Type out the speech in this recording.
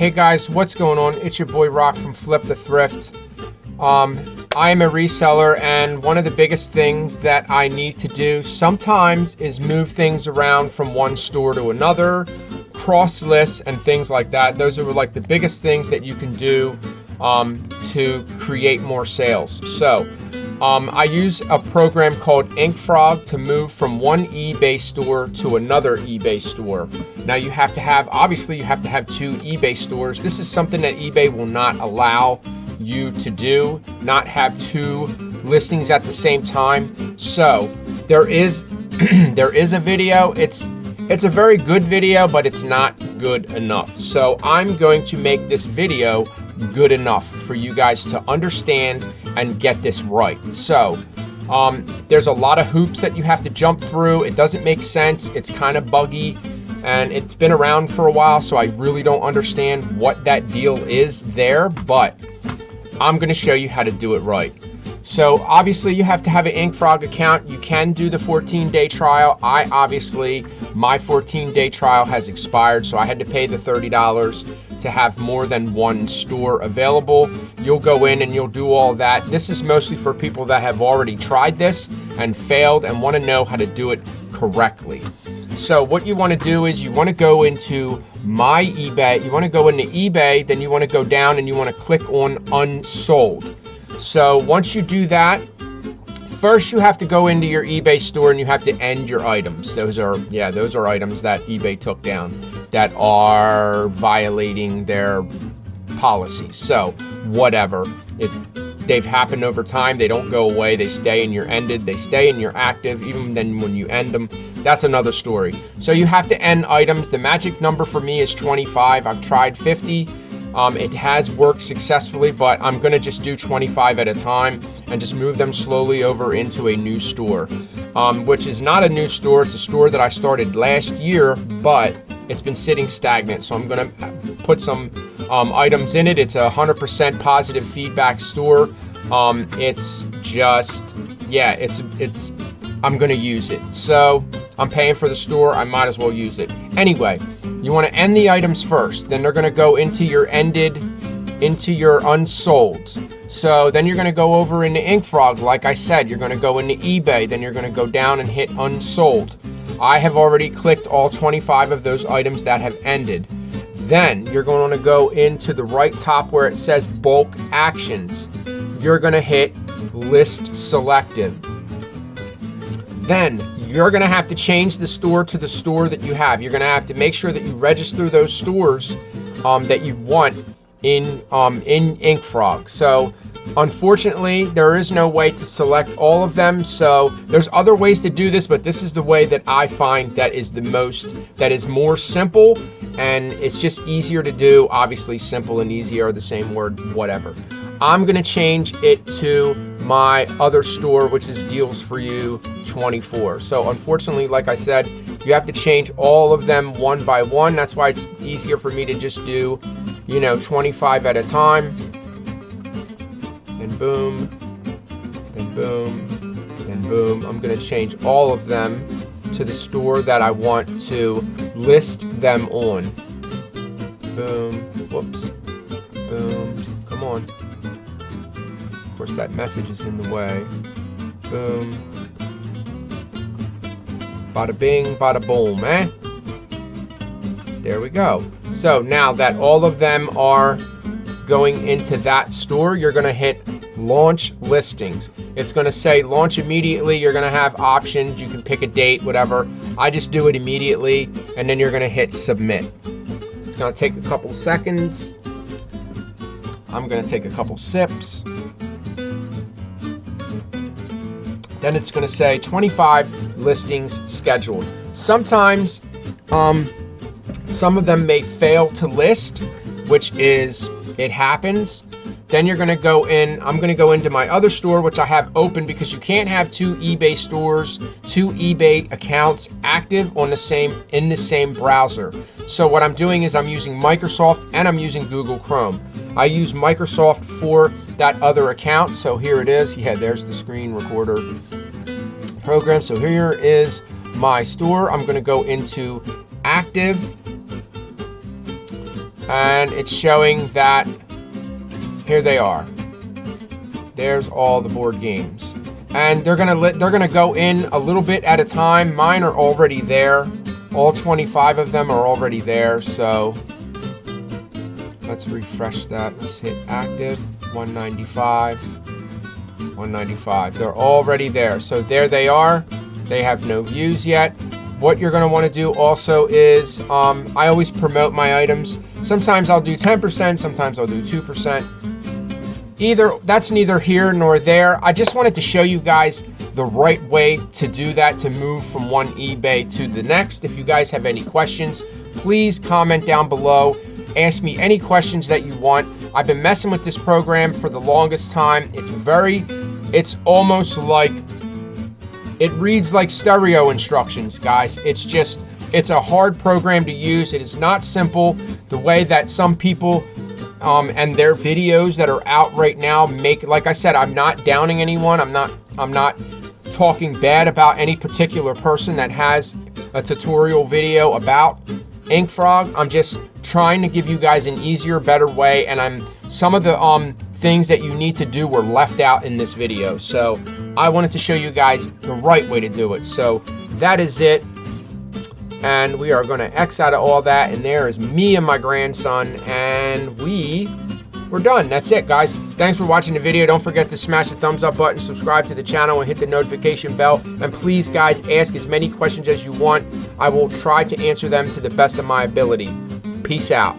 Hey guys, what's going on? It's your boy Rock from Flip the Thrift. Um, I am a reseller, and one of the biggest things that I need to do sometimes is move things around from one store to another, cross lists, and things like that. Those are like the biggest things that you can do um, to create more sales. So, um, I use a program called InkFrog to move from one eBay store to another eBay store. Now you have to have, obviously you have to have two eBay stores. This is something that eBay will not allow you to do, not have two listings at the same time. So there is, there is a video. It's, it's a very good video, but it's not good enough. So I'm going to make this video good enough for you guys to understand and get this right. So, um, there's a lot of hoops that you have to jump through. It doesn't make sense. It's kind of buggy and it's been around for a while, so I really don't understand what that deal is there, but I'm going to show you how to do it right. So obviously you have to have an InkFrog account. You can do the 14 day trial. I obviously, my 14 day trial has expired, so I had to pay the $30 to have more than one store available. You'll go in and you'll do all that. This is mostly for people that have already tried this and failed and want to know how to do it correctly. So what you want to do is you want to go into my eBay. You want to go into eBay, then you want to go down and you want to click on unsold. So once you do that, first you have to go into your eBay store and you have to end your items. Those are, yeah, those are items that eBay took down that are violating their policies. So whatever, it's they've happened over time. They don't go away. They stay and you're ended. They stay and you're active even then when you end them. That's another story. So you have to end items. The magic number for me is 25. I've tried 50. Um, it has worked successfully, but I'm going to just do 25 at a time and just move them slowly over into a new store, um, which is not a new store. It's a store that I started last year, but it's been sitting stagnant. So I'm going to put some um, items in it. It's a 100% positive feedback store. Um, it's just, yeah, it's, it's, I'm going to use it. So I'm paying for the store. I might as well use it. Anyway, you want to end the items first. Then they're going to go into your ended, into your unsold. So then you're going to go over into InkFrog. Like I said, you're going to go into eBay. Then you're going to go down and hit unsold. I have already clicked all 25 of those items that have ended. Then you're going to go into the right top where it says bulk actions. You're going to hit list selected. Then you're going to have to change the store to the store that you have. You're going to have to make sure that you register those stores um, that you want in um, in InkFrog. So unfortunately, there is no way to select all of them. So there's other ways to do this, but this is the way that I find that is the most, that is more simple and it's just easier to do. Obviously, simple and easy are the same word, whatever. I'm going to change it to my other store, which is Deals for You 24. So unfortunately, like I said, you have to change all of them one by one. That's why it's easier for me to just do, you know, 25 at a time. Then boom, then boom, then boom. I'm going to change all of them to the store that I want to list them on. Boom, whoops, boom, come on course, that message is in the way. Boom. Bada bing, bada boom, eh? There we go. So now that all of them are going into that store, you're going to hit launch listings. It's going to say launch immediately. You're going to have options. You can pick a date, whatever. I just do it immediately, and then you're going to hit submit. It's going to take a couple seconds. I'm going to take a couple sips. Then it's going to say 25 listings scheduled. Sometimes um, some of them may fail to list, which is, it happens. Then you're going to go in, I'm going to go into my other store, which I have open because you can't have two eBay stores, two eBay accounts active on the same, in the same browser. So what I'm doing is I'm using Microsoft and I'm using Google Chrome. I use Microsoft for that other account. So here it is. Yeah, there's the screen recorder program. So here is my store. I'm going to go into active. and it's showing that here they are. There's all the board games. And they're gonna let they're gonna go in a little bit at a time. Mine are already there. All 25 of them are already there, so let's refresh that. Let's hit active 195. 195. They're already there. So there they are. They have no views yet. What you're going to want to do also is um, I always promote my items. Sometimes I'll do 10%, sometimes I'll do 2%. Either that's neither here nor there. I just wanted to show you guys the right way to do that to move from one eBay to the next. If you guys have any questions, please comment down below. Ask me any questions that you want. I've been messing with this program for the longest time. It's very, it's almost like it reads like stereo instructions, guys. It's just, it's a hard program to use. It is not simple the way that some people um, and their videos that are out right now make, like I said, I'm not downing anyone. I'm not, I'm not talking bad about any particular person that has a tutorial video about InkFrog. I'm just trying to give you guys an easier, better way. And I'm, some of the, um, things that you need to do were left out in this video. So I wanted to show you guys the right way to do it. So that is it. And we are going to X out of all that. And there is me and my grandson. And we we're done. That's it, guys. Thanks for watching the video. Don't forget to smash the thumbs up button, subscribe to the channel, and hit the notification bell. And please, guys, ask as many questions as you want. I will try to answer them to the best of my ability. Peace out.